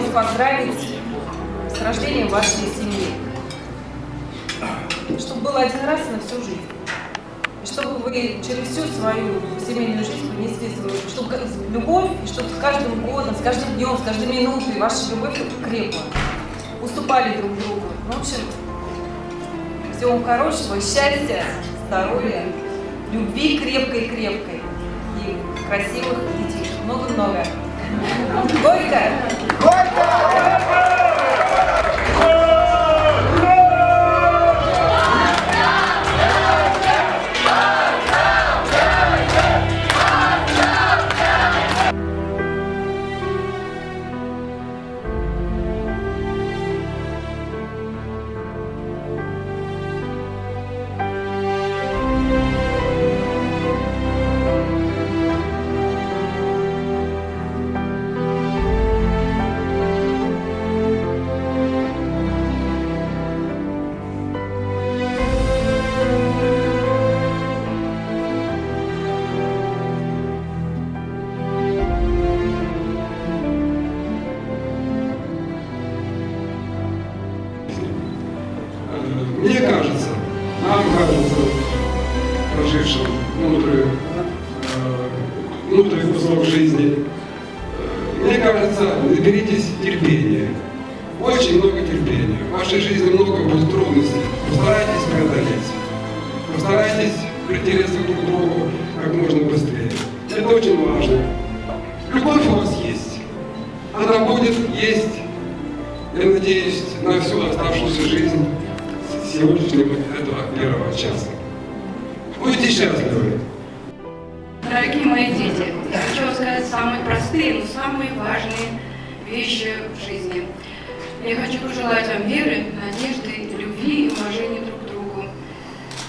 вас поздравить с рождением вашей семьи. Чтобы было один раз на всю жизнь. И чтобы вы через всю свою семейную жизнь понесли свою, чтобы любовь, и чтобы с каждым годом, с каждым днем, с каждой минутой ваша любовь крепла. Уступали друг другу. Ну, в общем, всего вам хорошего, счастья, здоровья, любви крепкой-крепкой и красивых детей. Много-много. Горько! Corta! Мне кажется, нам кажется, прожившим мудрый, мудрый кусок жизни, э, мне кажется, наберитесь терпения. Очень много терпения. В вашей жизни много будет трудностей. Постарайтесь преодолеть. Постарайтесь притереться друг к другу как можно быстрее. Это очень важно. Любовь у вас есть. Она будет есть, я надеюсь, на всю оставшуюся жизнь сегодняшнего этого первого часа. Будьте счастливы! Дорогие мои дети, я хочу сказать самые простые, но самые важные вещи в жизни. Я хочу пожелать вам веры, надежды, любви и уважения друг к другу.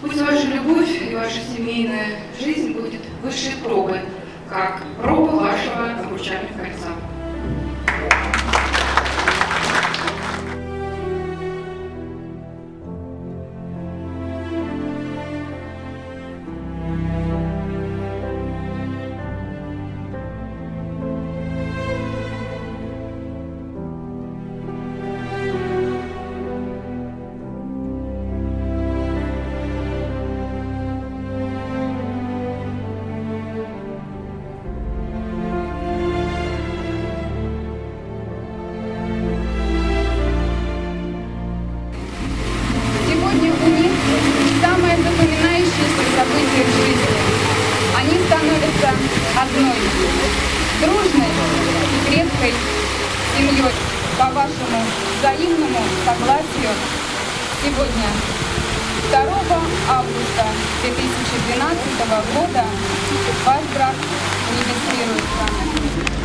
Пусть ваша любовь и ваша семейная жизнь будет высшей пробой, как проба вашего обручального кольца. Семьей. По вашему взаимному согласию сегодня, 2 августа 2012 года, ваш брак регистрируется.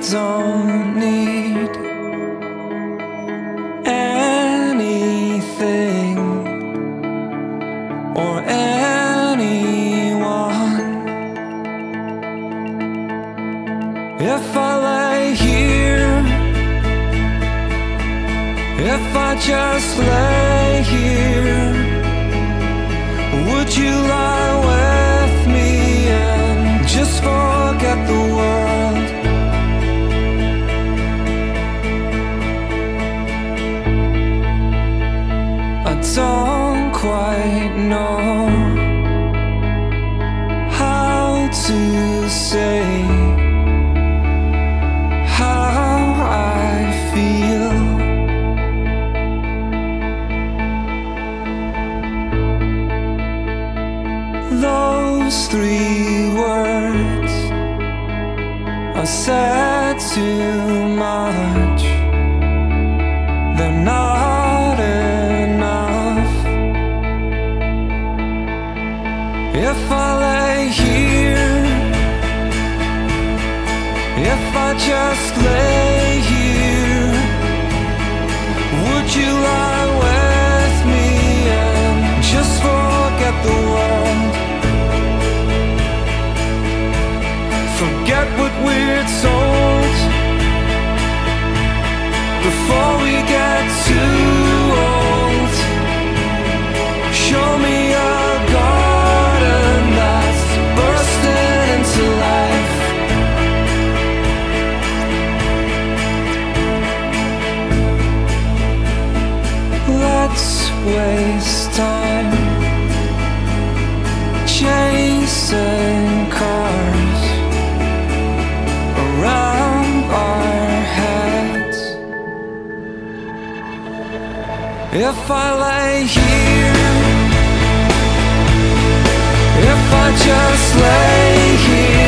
Don't need anything or anyone. If I lay here, if I just lay here, would you lie know how to say how I feel. Those three words are said too much. just let waste time chasing cars around our heads. If I lay here, if I just lay here.